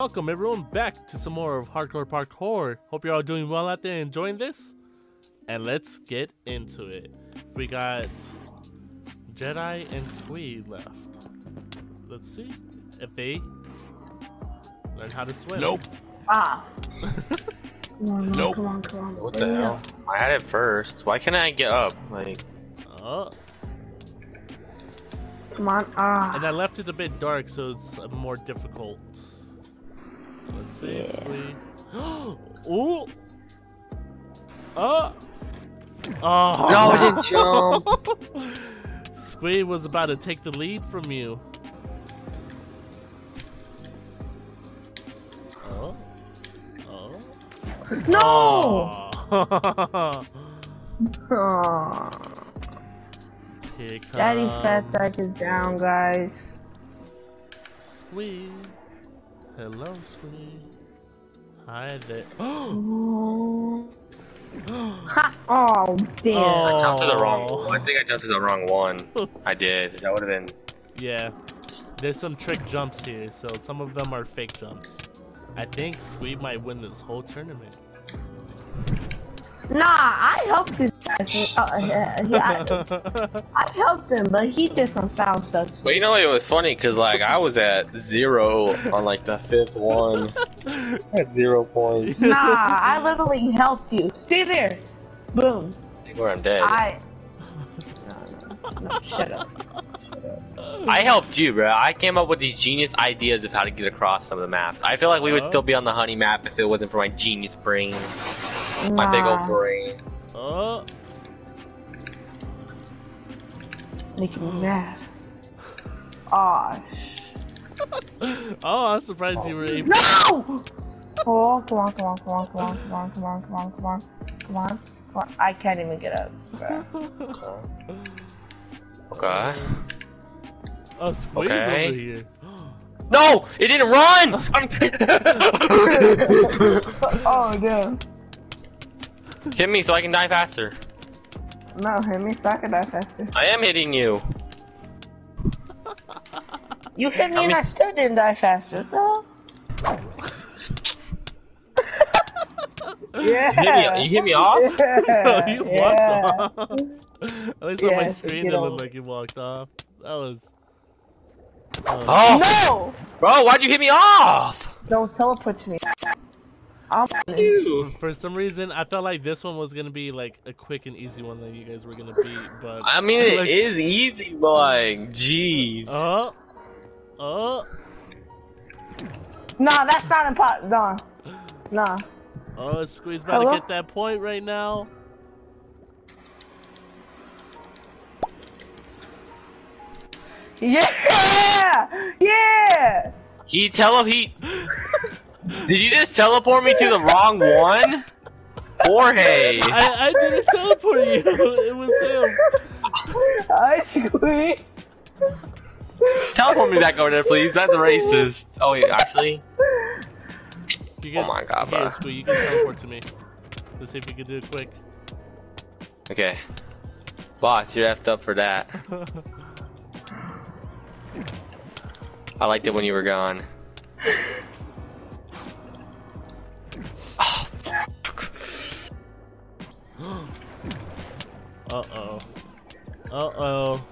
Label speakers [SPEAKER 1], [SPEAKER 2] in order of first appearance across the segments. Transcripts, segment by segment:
[SPEAKER 1] Welcome everyone back to some more of Hardcore Parkour. Hope you're all doing well out there enjoying this. And let's get into it. We got Jedi and Squee left. Let's see if they learn how to swim.
[SPEAKER 2] Nope.
[SPEAKER 3] Ah. Come on,
[SPEAKER 2] Nope.
[SPEAKER 3] come on, come on.
[SPEAKER 4] What the hell? I had it first. Why can't I get up? Like,
[SPEAKER 1] Oh,
[SPEAKER 3] Come on. Ah.
[SPEAKER 1] and I left it a bit dark so it's uh, more difficult. Let's see,
[SPEAKER 3] Yeah.
[SPEAKER 1] Ooh. Oh. Oh.
[SPEAKER 4] no, I didn't jump.
[SPEAKER 1] Squee was about to take the lead from you. Oh. Oh.
[SPEAKER 3] No.
[SPEAKER 1] Oh.
[SPEAKER 3] Daddy's fat sack is down, guys.
[SPEAKER 1] Squee. Hello, Squee. Hi there.
[SPEAKER 3] Oh. ha! Oh, damn.
[SPEAKER 1] Oh.
[SPEAKER 4] I jumped to the wrong. Oh. one. I think I jumped to the wrong one. I did. That would have been.
[SPEAKER 1] Yeah. There's some trick jumps here, so some of them are fake jumps. I think Squee might win this whole tournament.
[SPEAKER 3] Nah, I helped him. Uh, yeah, yeah, I helped him, but he did some foul stuff.
[SPEAKER 4] But you know, it was funny because like I was at zero on like the fifth one. at zero points.
[SPEAKER 3] Nah, I literally helped you. Stay there. Boom.
[SPEAKER 4] I think where I'm dead.
[SPEAKER 3] I. No, no, no. Shut up. Shut up.
[SPEAKER 4] I helped you, bro. I came up with these genius ideas of how to get across some of the maps. I feel like we would
[SPEAKER 1] Oh.
[SPEAKER 4] still be on the honey map if it wasn't for my genius brain, my big old brain.
[SPEAKER 1] Oh.
[SPEAKER 3] Making me mad. Aw.
[SPEAKER 1] Oh, I'm surprised you were able.
[SPEAKER 3] No! Oh, come on, come on, come on, come on, come on, come on, come on, come on, come on, come on. I can't even get up. bruh.
[SPEAKER 4] Okay.
[SPEAKER 1] Oh, Squee's
[SPEAKER 4] Okay.
[SPEAKER 1] over here.
[SPEAKER 4] No, it didn't run.
[SPEAKER 3] Oh, no.
[SPEAKER 4] Hit me so I can die faster.
[SPEAKER 3] No, hit me so I can die faster.
[SPEAKER 4] I am hitting you.
[SPEAKER 3] You hit me
[SPEAKER 4] Tell
[SPEAKER 3] and I still didn't die faster, though. yeah.
[SPEAKER 4] You hit me, you hit me off?
[SPEAKER 3] Yeah.
[SPEAKER 1] you
[SPEAKER 3] yeah.
[SPEAKER 1] walked off. At least on my screen, it looked like you walked off. That was. Oh.
[SPEAKER 4] Oh,
[SPEAKER 3] No!
[SPEAKER 4] bro, why'd you hit me off?
[SPEAKER 3] Don't teleport to me. I'm
[SPEAKER 4] You.
[SPEAKER 1] For some reason, I felt like this one was gonna be like a quick and easy one that you guys were gonna beat, but
[SPEAKER 4] I mean, it
[SPEAKER 1] like-
[SPEAKER 4] is easy, but like, jeez.
[SPEAKER 1] Oh, oh,
[SPEAKER 3] Nah, that's not important. Nah. Nah.
[SPEAKER 1] oh! Squeeze about
[SPEAKER 3] Hello?
[SPEAKER 1] to get that point right now.
[SPEAKER 3] Yeah! Yeah!
[SPEAKER 4] He tell him he. Did you just teleport me to the wrong one? Jorge.
[SPEAKER 1] I, I didn't teleport you. It was him.
[SPEAKER 3] I squeak.
[SPEAKER 4] Teleport me back over there, please. That's racist. Oh wait, actually.
[SPEAKER 1] You can,
[SPEAKER 4] Oh my God,
[SPEAKER 1] Here,
[SPEAKER 4] bro.
[SPEAKER 1] Squee, you can teleport to me. Let's see if you can do it quick.
[SPEAKER 4] Okay. Boss, you're effed up for that. I liked it when you were gone.
[SPEAKER 1] Uh oh.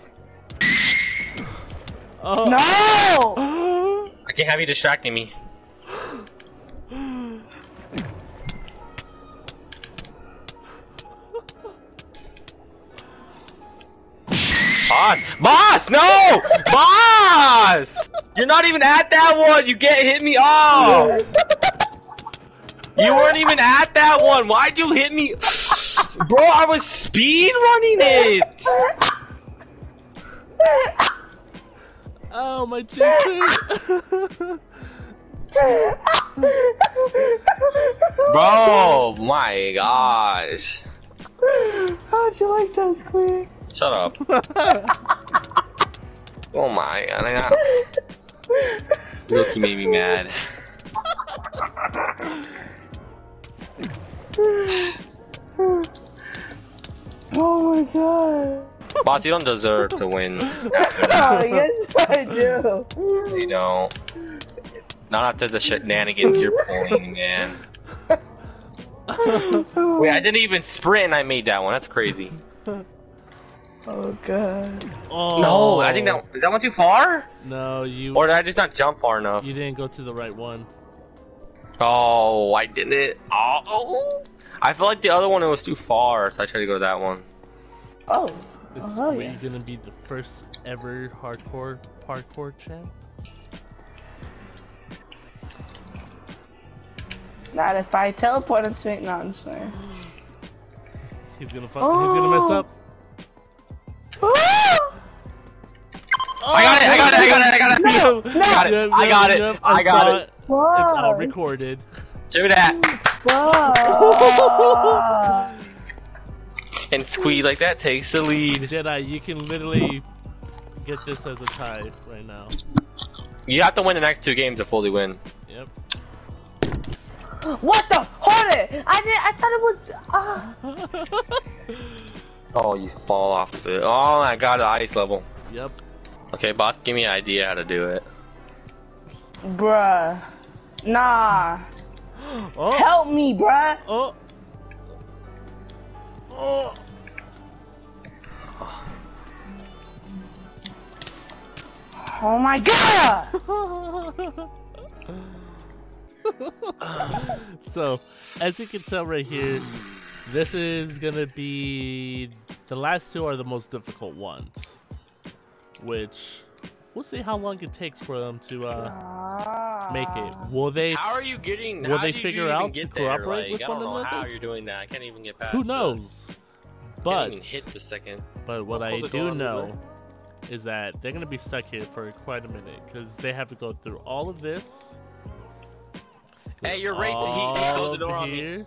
[SPEAKER 1] Oh.
[SPEAKER 3] No!
[SPEAKER 4] I can't have you distracting me. Boss! Boss! No! Boss! You're not even at that one! You get hit me off! You weren't even at that one! Why'd you hit me? Bro, I was speed running it!
[SPEAKER 1] Oh, my cheeks hurt.
[SPEAKER 4] Bro, my gosh.
[SPEAKER 3] How'd you like that squeak?
[SPEAKER 4] Shut up. oh my god. I got... Look, you made me mad.
[SPEAKER 3] Oh my god.
[SPEAKER 4] Boss, you don't deserve to win.
[SPEAKER 3] Oh, yes, I do.
[SPEAKER 4] You don't. Not after the shenanigans you're pulling, man. Wait, I didn't even sprint and I made that one. That's crazy.
[SPEAKER 3] Oh god.
[SPEAKER 1] Oh.
[SPEAKER 4] No, I think that is that one too far?
[SPEAKER 1] No, you.
[SPEAKER 4] Or did I just not jump far enough?
[SPEAKER 1] You didn't go to the right one.
[SPEAKER 4] Oh, I didn't. Oh, I feel like the other one was too far, so I tried to go to that one.
[SPEAKER 3] Oh.
[SPEAKER 1] Is
[SPEAKER 3] Oh,
[SPEAKER 1] Squee
[SPEAKER 3] yeah.
[SPEAKER 1] gonna be the first ever hardcore parkour champ?
[SPEAKER 3] Not if I teleport into it. no, I'm just saying.
[SPEAKER 1] He's gonna fuck. He's gonna mess
[SPEAKER 3] Oh.
[SPEAKER 1] up.
[SPEAKER 4] I got it! I got it! I got it! I got it!
[SPEAKER 1] No,
[SPEAKER 4] I got it! I got it! I got
[SPEAKER 1] saw
[SPEAKER 4] it!
[SPEAKER 1] It's all recorded.
[SPEAKER 4] Do that!
[SPEAKER 3] Whoa.
[SPEAKER 4] And squeeze like that takes the lead.
[SPEAKER 1] Jedi, you can literally get this as a tie right now.
[SPEAKER 4] You have to win the next two games to fully win.
[SPEAKER 1] Yep.
[SPEAKER 3] what the? Hold it! I did. I thought it was. Uh,
[SPEAKER 4] Oh, you fall off the. Oh, my god, an ice level.
[SPEAKER 1] yep.
[SPEAKER 4] Okay, boss, give me an idea how to do it.
[SPEAKER 3] bruh. Nah.
[SPEAKER 1] Oh.
[SPEAKER 3] Help me, bruh.
[SPEAKER 1] Oh. Oh.
[SPEAKER 3] Oh my god.
[SPEAKER 1] so, as you can tell right here, this is gonna be the last two are the most difficult ones, which we'll see how long it takes for them to uh, make it. Ah. Will they?
[SPEAKER 4] How are you getting?
[SPEAKER 1] Will they figure out to
[SPEAKER 4] there?
[SPEAKER 1] cooperate
[SPEAKER 4] Like,
[SPEAKER 1] with
[SPEAKER 4] I don't
[SPEAKER 1] one
[SPEAKER 4] know
[SPEAKER 1] another?
[SPEAKER 4] How you're doing that? I can't even get past.
[SPEAKER 1] Who knows?
[SPEAKER 4] Can't
[SPEAKER 1] But
[SPEAKER 4] even hit the second.
[SPEAKER 1] but what
[SPEAKER 4] I'll
[SPEAKER 1] I
[SPEAKER 4] close the door
[SPEAKER 1] do know
[SPEAKER 4] way.
[SPEAKER 1] is that they're gonna be stuck here for quite a minute because they have to go through all of this.
[SPEAKER 4] Hey, you're right. He, he closed the door
[SPEAKER 1] of
[SPEAKER 4] on me.
[SPEAKER 1] here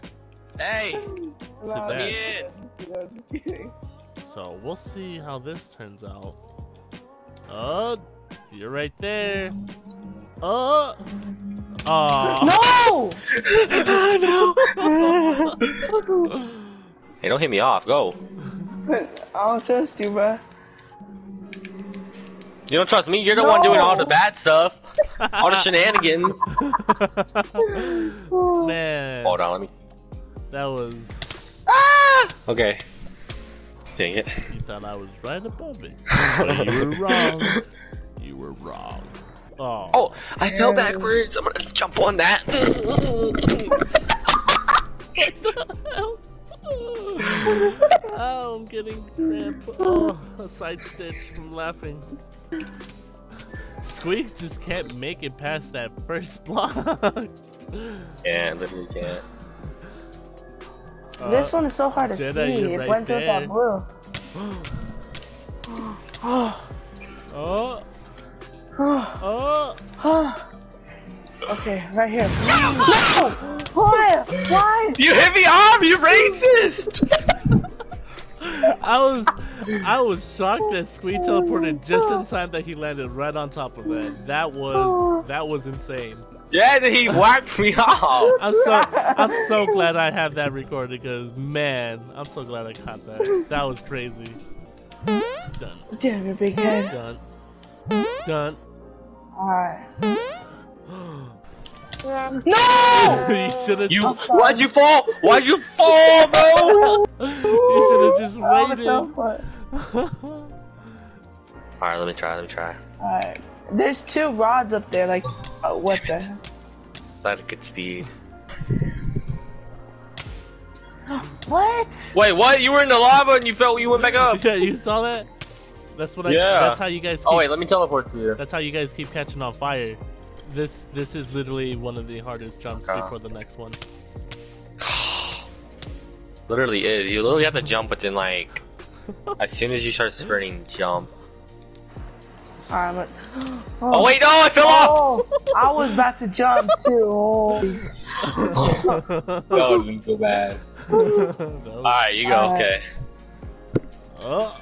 [SPEAKER 4] Hey,
[SPEAKER 1] to
[SPEAKER 4] let
[SPEAKER 1] that.
[SPEAKER 4] me in.
[SPEAKER 1] So we'll see how this turns out. Oh, you're right there. Oh, oh.
[SPEAKER 3] No. no.
[SPEAKER 4] Hey, don't hit me off. Go.
[SPEAKER 3] I don't trust you, bruh.
[SPEAKER 4] You don't trust me. You're the one doing all the bad stuff, all the shenanigans.
[SPEAKER 1] Man,
[SPEAKER 4] Hold on, let me.
[SPEAKER 1] that was.
[SPEAKER 3] Ah!
[SPEAKER 4] Okay. Dang it.
[SPEAKER 1] You thought I was right above it. But you were wrong. You were wrong. Oh.
[SPEAKER 4] Oh, I fell backwards. I'm gonna jump on that. what the hell?
[SPEAKER 1] oh, I'm getting cramp. Oh, a side stitch from laughing. Squeak just can't make it past that first block.
[SPEAKER 4] yeah, I literally can't.
[SPEAKER 3] this uh, one is so hard to
[SPEAKER 1] Jedi,
[SPEAKER 3] see. It
[SPEAKER 1] right
[SPEAKER 3] went through
[SPEAKER 1] there.
[SPEAKER 3] that blue.
[SPEAKER 1] oh, oh. Oh.
[SPEAKER 3] okay, right here. no! Why? Why?
[SPEAKER 4] You hit me off. You racist.
[SPEAKER 1] I was, I was shocked that Squeak teleported just in time that he landed right on top of that. That was, that was insane.
[SPEAKER 4] Yeah, then he whacked me off.
[SPEAKER 1] I'm so I'm so glad I have that recorded because man, I'm so glad I caught that. That was crazy. Done.
[SPEAKER 3] Damn your big head.
[SPEAKER 1] Done. Done.
[SPEAKER 3] Alright. No!
[SPEAKER 1] you should have
[SPEAKER 4] You, why'd you fall? Why'd you fall, bro?
[SPEAKER 1] you should have just waited.
[SPEAKER 3] Alright,
[SPEAKER 4] let me try. Let me try. Alright.
[SPEAKER 3] There's two rods up there, like, oh, what the hell?
[SPEAKER 4] At a good speed.
[SPEAKER 3] What?
[SPEAKER 4] Wait, what? You were in the lava and you fell. You went back up.
[SPEAKER 1] yeah, you saw that? That's what I.
[SPEAKER 4] Yeah.
[SPEAKER 1] That's how you guys. Oh, keep,
[SPEAKER 4] Oh wait, let me teleport to you.
[SPEAKER 1] That's how you guys keep catching on fire. This this is literally one of the hardest jumps
[SPEAKER 4] Okay.
[SPEAKER 1] before the next one.
[SPEAKER 4] Literally is. You literally have to jump within like. As soon as you start sprinting, jump.
[SPEAKER 3] Alright, but.
[SPEAKER 4] Oh, oh wait, no! I fell off.
[SPEAKER 3] Oh, I was about to jump too. Oh.
[SPEAKER 4] that wasn't so bad. All right, you go.
[SPEAKER 3] Alright.
[SPEAKER 4] Okay.
[SPEAKER 1] oh,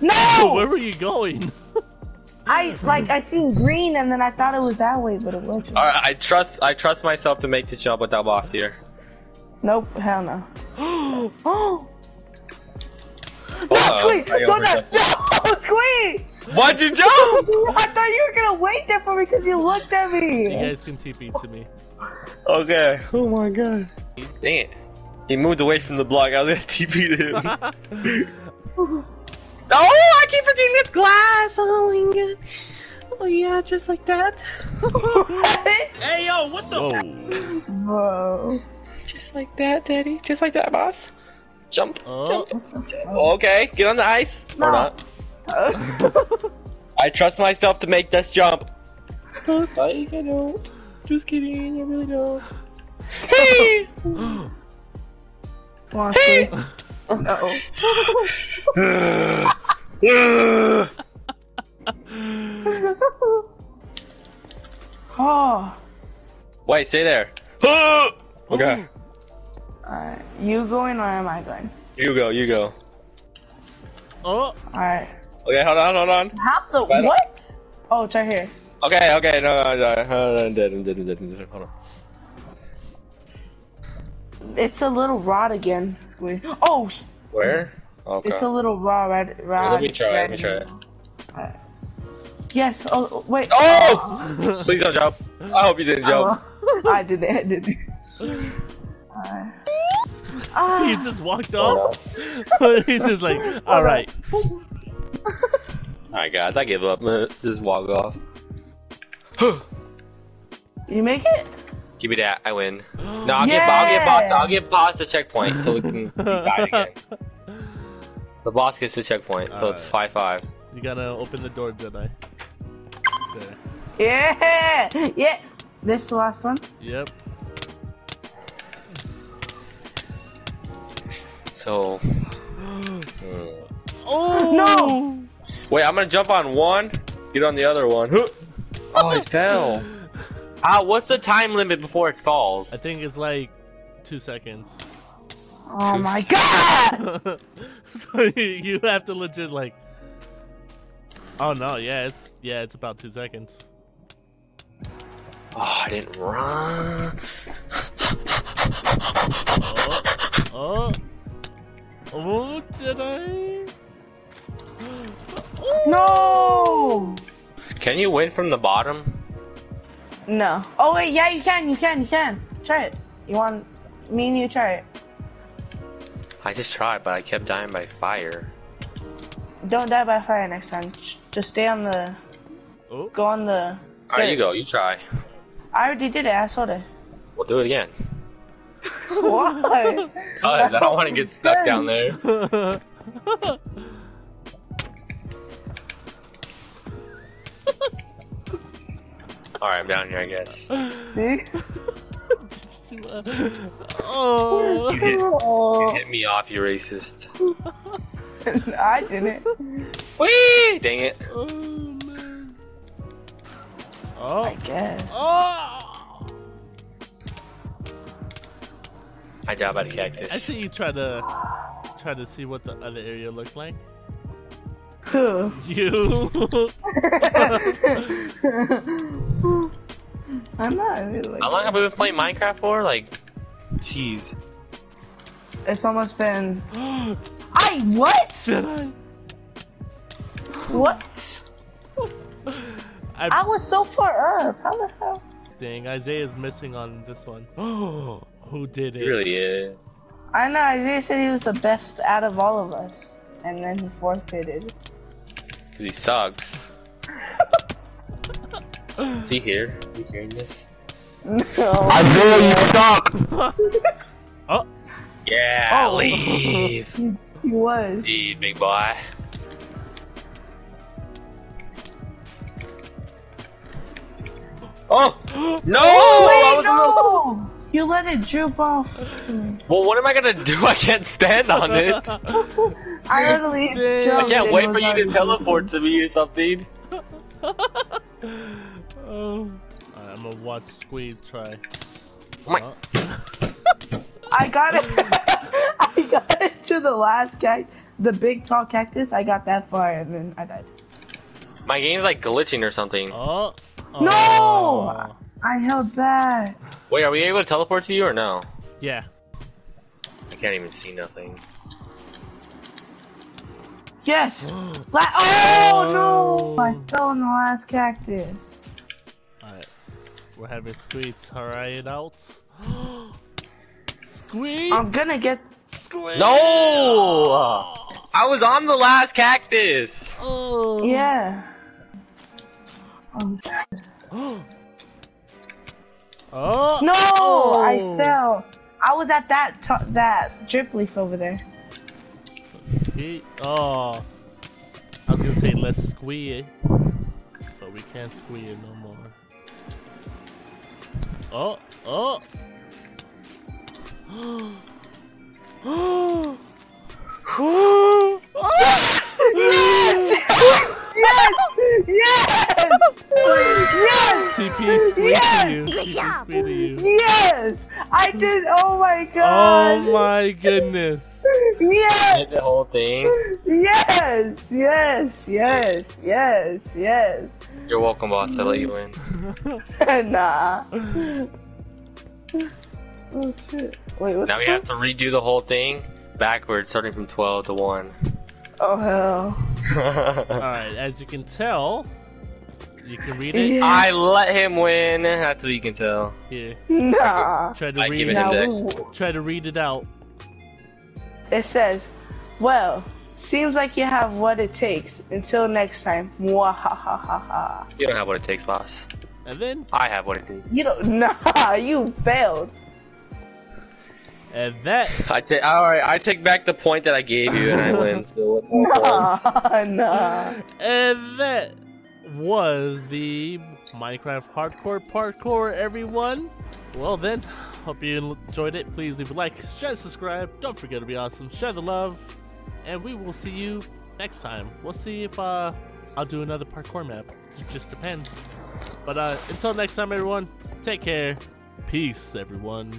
[SPEAKER 3] No!
[SPEAKER 1] where were you going?
[SPEAKER 3] I like I seen green and then I thought it was that way, but it wasn't.
[SPEAKER 4] All right, I trust. I trust myself to make this jump without boss here.
[SPEAKER 3] Nope, hell no. Oh,
[SPEAKER 4] Uh-oh,
[SPEAKER 3] squeak!
[SPEAKER 4] I
[SPEAKER 3] Go
[SPEAKER 4] overshot.
[SPEAKER 3] there! Squeak!
[SPEAKER 4] Why'd you jump?
[SPEAKER 3] I thought you were gonna wait there for me because you looked at me.
[SPEAKER 1] You guys can TP to me.
[SPEAKER 4] Okay. Oh my god. Dang it. He moved away from the block. I was gonna TP to him. oh, I keep forgetting it's glass. Oh my god. Oh yeah, just like that. hey yo, what the?
[SPEAKER 1] Whoa.
[SPEAKER 3] Bro.
[SPEAKER 4] Just like that, daddy. Just like that, boss. Jump. Uh-huh.
[SPEAKER 1] Oh.
[SPEAKER 4] Jump. jump. Okay, get on the ice. Or not. I trust myself to make this jump. Like I don't. Just kidding. I really don't. Hey.
[SPEAKER 3] Come on, Squeak. Uh-oh. Oh.
[SPEAKER 4] Wait, stay there. okay.
[SPEAKER 3] Alright. You going or am I going?
[SPEAKER 4] You go, you go.
[SPEAKER 1] Oh.
[SPEAKER 3] Alright.
[SPEAKER 4] Okay, hold on, hold on.
[SPEAKER 3] Have the
[SPEAKER 4] Right up.
[SPEAKER 3] what? Oh, it's right here.
[SPEAKER 4] Okay, okay, no, no, no, no, I'm dead, I'm dead, I'm dead, I'm dead. Hold on.
[SPEAKER 3] It's a little rod again, Squeak. Oh, sh-
[SPEAKER 4] Where? Okay.
[SPEAKER 3] it's a little raw red.
[SPEAKER 4] Here,
[SPEAKER 3] rod.
[SPEAKER 4] let me try, let me try it.
[SPEAKER 3] Alright. Yes. Oh, wait.
[SPEAKER 4] Oh! Please don't jump. I hope you didn't jump.
[SPEAKER 3] Oh, I did it. I did it. Alright. Ah,
[SPEAKER 1] He just walked off. He's just like, all right.
[SPEAKER 4] Alright, guys, I give up. Just walk off.
[SPEAKER 3] you make it?
[SPEAKER 4] Give me that, I win. No, I'll give, I'll give boss, I'll give boss the checkpoint so we can die again. The boss gets the checkpoint, so it's five five.
[SPEAKER 1] You gotta open the door, Jedi. There.
[SPEAKER 3] Yeah. Yeah. This the last one.
[SPEAKER 1] Yep.
[SPEAKER 4] So,
[SPEAKER 1] Oh
[SPEAKER 3] No!
[SPEAKER 4] wait, I'm gonna jump on one, get on the other one. Oh, he fell. Ah, what's the time limit before it falls?
[SPEAKER 1] I think it's like two seconds.
[SPEAKER 3] Oh my god!
[SPEAKER 1] so you, you have to legit like. Oh no! Yeah, it's yeah, it's about two seconds.
[SPEAKER 4] Oh, I didn't run.
[SPEAKER 1] Oh, oh, oh, Jedi!
[SPEAKER 3] No!
[SPEAKER 4] Can you win from the bottom?
[SPEAKER 3] No. Oh wait, yeah, you can, you can, you can. Try it. You want me and you try it?
[SPEAKER 4] I just tried, but I kept dying by fire.
[SPEAKER 3] Don't die by fire next time. Just stay on the.
[SPEAKER 1] Oh,
[SPEAKER 3] Go on the.
[SPEAKER 4] Alright, you go. You try.
[SPEAKER 3] I already did it. I saw it.
[SPEAKER 4] We'll do it again.
[SPEAKER 3] Why?
[SPEAKER 4] Cause I don't want to get stuck down there. Alright, I'm down here, I guess.
[SPEAKER 3] See?
[SPEAKER 1] oh,
[SPEAKER 4] You hit, you
[SPEAKER 3] Oh,
[SPEAKER 4] hit me off, you racist.
[SPEAKER 3] I didn't.
[SPEAKER 4] Whee! Dang it.
[SPEAKER 1] oh man. Oh,
[SPEAKER 3] I guess.
[SPEAKER 1] oh!
[SPEAKER 4] I died by the
[SPEAKER 1] I see you try to try to see what the other area looked like.
[SPEAKER 3] Who?
[SPEAKER 1] You.
[SPEAKER 3] I'm not really like.
[SPEAKER 4] How long have we been playing Minecraft for? Like, jeez.
[SPEAKER 3] It's almost been. I what?
[SPEAKER 1] Jedi.
[SPEAKER 3] What? I
[SPEAKER 1] I,
[SPEAKER 3] was so far up. How the hell?
[SPEAKER 1] dang, Isaiah's missing on this one. Oh, who did it?
[SPEAKER 4] It really is.
[SPEAKER 3] I know Isaiah said he was the best out of all of us, and then he forfeited.
[SPEAKER 4] Because he sucks. Is he here? Is he hearing this?
[SPEAKER 3] No.
[SPEAKER 4] I know you suck!
[SPEAKER 1] Oh,
[SPEAKER 4] Yeah,
[SPEAKER 3] Oh.
[SPEAKER 4] leave.
[SPEAKER 3] He, he was.
[SPEAKER 4] Indeed, big boy. Oh! No! Oh, I
[SPEAKER 3] Wait, no! You let it droop off.
[SPEAKER 4] Well, what am I gonna do? I can't stand on it.
[SPEAKER 3] I literally
[SPEAKER 1] Dang.
[SPEAKER 3] jumped.
[SPEAKER 4] I can't wait for you to teleport to me or something.
[SPEAKER 1] Oh. Alright, I'm gonna watch Squeed try.
[SPEAKER 4] Oh
[SPEAKER 1] Oh.
[SPEAKER 3] I got it. I got it to the last cactus, the big tall cactus. I got that far and then I died.
[SPEAKER 4] My game's like glitching or something.
[SPEAKER 1] Oh.
[SPEAKER 3] No!
[SPEAKER 1] Oh.
[SPEAKER 3] I held back.
[SPEAKER 4] Wait, are we able to teleport to you or no?
[SPEAKER 1] Yeah.
[SPEAKER 4] I can't even see nothing.
[SPEAKER 3] Yes. La oh no! Oh. I
[SPEAKER 1] Oh.
[SPEAKER 3] fell in the last cactus.
[SPEAKER 1] Alright. We're having Squeed try it out. Squeed!
[SPEAKER 3] I'm gonna get.
[SPEAKER 1] Squeed!
[SPEAKER 4] No! I was on the last cactus.
[SPEAKER 1] Oh!
[SPEAKER 3] Yeah. Um,
[SPEAKER 1] oh!
[SPEAKER 3] no! I
[SPEAKER 1] Oh.
[SPEAKER 3] fell. I was at that t- that drip leaf over there.
[SPEAKER 1] Squeed. Oh. I was gonna say let's squeeze. But we can't squeeze no more. Oh! Oh! Oh! Oh!
[SPEAKER 3] Yes! yes! Yes! Yes!
[SPEAKER 1] TP squeeze
[SPEAKER 3] Yes!
[SPEAKER 1] to you.
[SPEAKER 2] Good
[SPEAKER 1] TP
[SPEAKER 2] job.
[SPEAKER 1] you.
[SPEAKER 3] Yes! I did. Oh my
[SPEAKER 1] oh
[SPEAKER 3] god.
[SPEAKER 1] Oh my goodness.
[SPEAKER 3] Yes!
[SPEAKER 4] Did the whole thing. You're welcome, boss. I let you win.
[SPEAKER 3] nah. Oh shit! Wait, what's
[SPEAKER 4] Now we have to redo the whole thing backwards, starting from 12 to 1.
[SPEAKER 3] Oh hell!
[SPEAKER 1] Alright, as you can tell, you can read it
[SPEAKER 3] Yeah.
[SPEAKER 4] I let him win. That's what you can tell.
[SPEAKER 1] Yeah.
[SPEAKER 3] Nah.
[SPEAKER 1] Try to
[SPEAKER 4] I
[SPEAKER 1] read
[SPEAKER 4] give
[SPEAKER 1] it.
[SPEAKER 4] it him
[SPEAKER 3] we,
[SPEAKER 1] Try to read it out.
[SPEAKER 3] it says, "Well, seems like you have what it takes. Until next time." Mwahahaha.
[SPEAKER 4] You don't have what it takes, boss.
[SPEAKER 1] And then,
[SPEAKER 4] I have what it takes.
[SPEAKER 3] You don't. Nah, you failed.
[SPEAKER 1] and that
[SPEAKER 4] I take. All right, I take back the point that I gave you, and I win. So what?
[SPEAKER 3] Nah, nah.
[SPEAKER 1] and that was the Minecraft Hardcore Parkour, everyone. Well then, hope you enjoyed it. Please leave a like, share, subscribe. Don't forget to be awesome. Share the love, and we will see you next time. We'll see if uh, I'll do another parkour map. It just depends. But uh, until next time, everyone, take care. Peace, everyone.